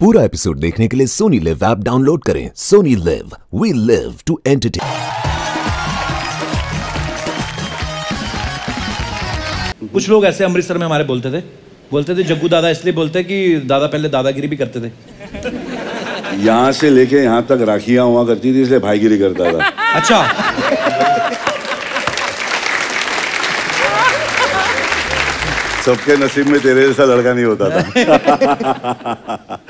पूरा एपिसोड देखने के लिए सोनी लिव ऐप डाउनलोड करें। Sony LIV we live to entertain कुछ लोग ऐसे अमृतसर में हमारे बोलते थे। बोलते थे जग्गू दादा इसलिए बोलते कि दादा पहले दादागिरी भी करते थे। यहाँ से लेके यहाँ तक राखियाँ हुआ करती थी इसलिए भाईगिरी करता था। अच्छा। सबके नसीब में तेरे जैसा लड़का नहीं होता था।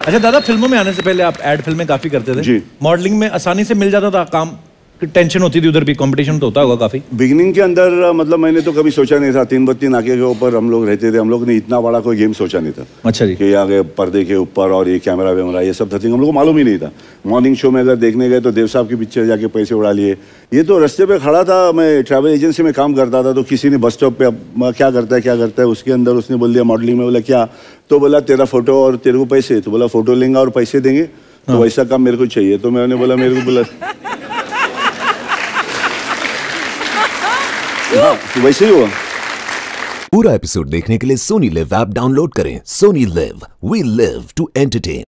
अच्छा दादा फ़िल्मों में आने से पहले आप एड फ़िल्में काफ़ी करते थे। मॉडलिंग में आसानी से मिल जाता था काम? टेंशन होती थी उधर भी कंपटीशन तो होता होगा काफ़ी। बिगिनिंग के अंदर मतलब मैंने तो कभी सोचा नहीं था तीन बत्ती नाके के ऊपर हम लोग रहते थे हम लोग ने इतना बड़ा कोई गेम सोचा नहीं था। अच्छा जी। कि आगे पर्दे के ऊपर और ये कैमरा वैमरा ये सब था हम लोग को मालूम ही नहीं था। मॉर्निंग शो में अगर देखने गए तो देव साहब की पिक्चर जाके पैसे उड़ा लिए। ये तो रस्ते पे खड़ा था मैं ट्रैवल एजेंसी में काम करता था तो किसी ने बस स्टॉप पे क्या करता है क्या करता है उसके अंदर उसने बोल दिया मॉडलिंग में बोला क्या? तो बोला तेरा फ़ोटो और तेरे को पैसे तो बोला फ़ोटो लेंगे और पैसे देंगे तो वैसा काम मेरे को चाहिए। तो मैंने बोला मेरे को बोला हाँ, तो वैसे ही हुआ। पूरा एपिसोड देखने के लिए सोनी लिव ऐप डाउनलोड करें। Sony LIV we live to entertain